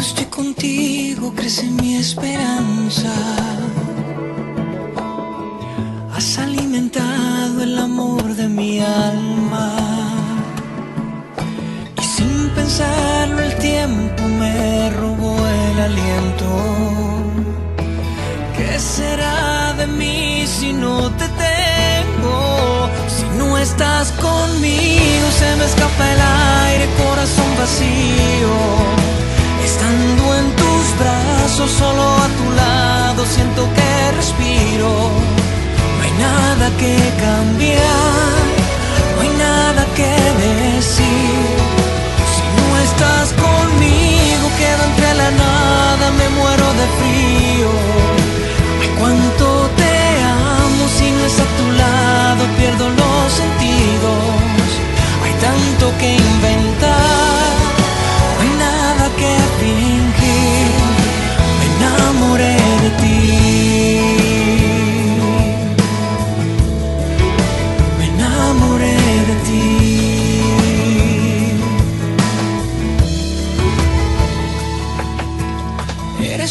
estoy contigo crece mi esperanza. Has alimentado el amor de mi alma. Y sin pensarlo el tiempo me robó el aliento. ¿Qué será de mí si no te tengo? Si no estás conmigo se me escapa el aire, corazón vacío. Estando en tus brazos, solo a tu lado, siento que respiro. No hay nada que cambiar,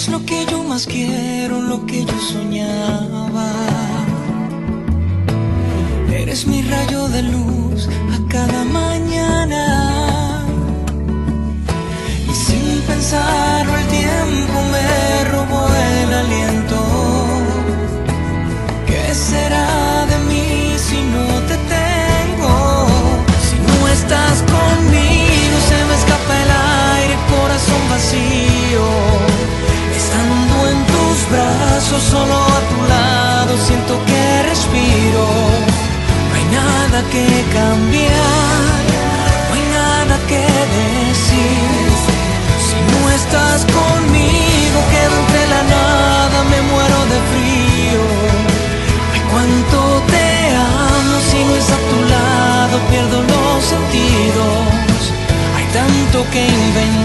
Eres lo que yo más quiero, lo que yo soñaba. Eres mi rayo de luz a cada mañana. Solo a tu lado, siento que respiro. No hay nada que cambiar, no hay nada que decir. Si no estás conmigo, quedo entre la nada, me muero de frío. Ay, cuánto te amo, si no es a tu lado, pierdo los sentidos. Hay tanto que inventar,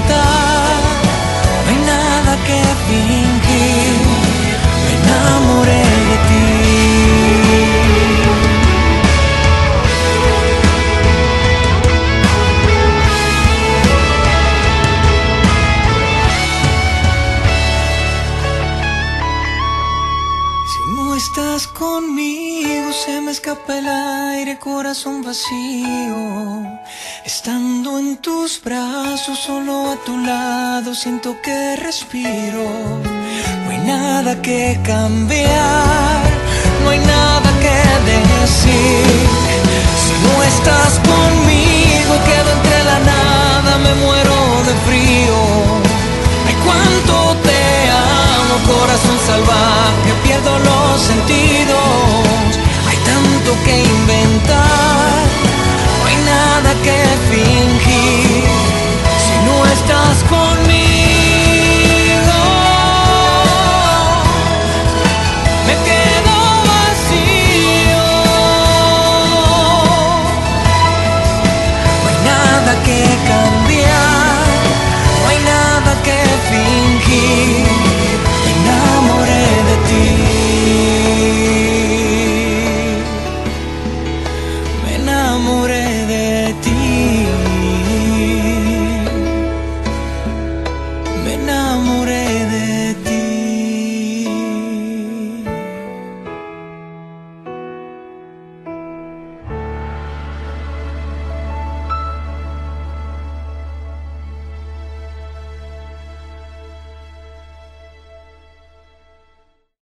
estás conmigo se me escapa el aire, corazón vacío. Estando en tus brazos, solo a tu lado, siento que respiro. No hay nada que cambiar, no hay nada que decir. Si no estás conmigo, quedo entre la nada, me muero de frío. Ay, cuánto te amo, corazón salvaje, pierdo los sentidos. Hay tanto que